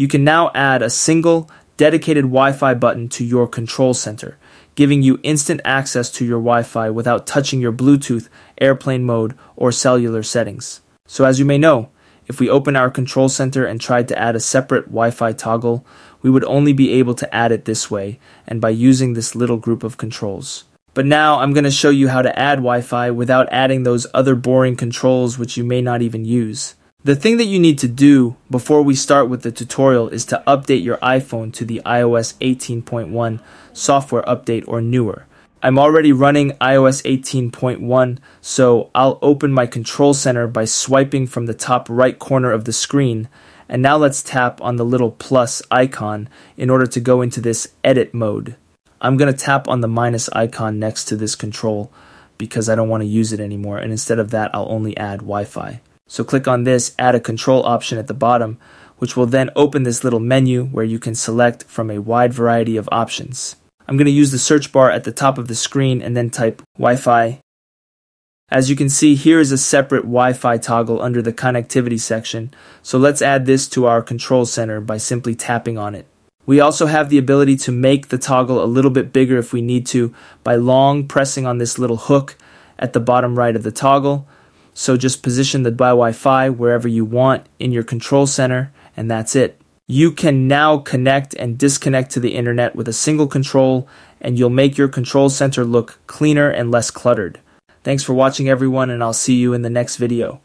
You can now add a single dedicated Wi Fi button to your control center, giving you instant access to your Wi Fi without touching your Bluetooth, airplane mode, or cellular settings. So, as you may know, if we open our control center and tried to add a separate Wi Fi toggle, we would only be able to add it this way and by using this little group of controls. But now I'm going to show you how to add Wi Fi without adding those other boring controls which you may not even use. The thing that you need to do before we start with the tutorial is to update your iPhone to the iOS 18.1 software update or newer. I'm already running iOS 18.1, so I'll open my control center by swiping from the top right corner of the screen. And now let's tap on the little plus icon in order to go into this edit mode. I'm going to tap on the minus icon next to this control because I don't want to use it anymore. And instead of that, I'll only add Wi Fi. So click on this, add a control option at the bottom, which will then open this little menu where you can select from a wide variety of options. I'm going to use the search bar at the top of the screen and then type Wi-Fi. As you can see, here is a separate Wi-Fi toggle under the connectivity section, so let's add this to our control center by simply tapping on it. We also have the ability to make the toggle a little bit bigger if we need to by long pressing on this little hook at the bottom right of the toggle. So just position the By Wi-Fi wherever you want in your control center and that's it. You can now connect and disconnect to the internet with a single control, and you'll make your control center look cleaner and less cluttered. Thanks for watching, everyone, and I'll see you in the next video.